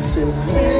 seu bem.